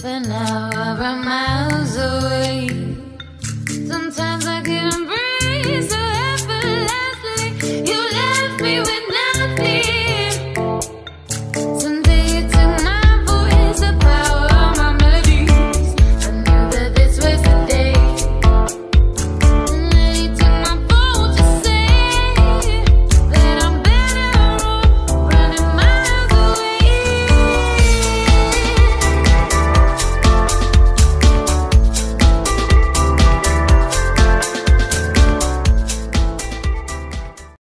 But now I remind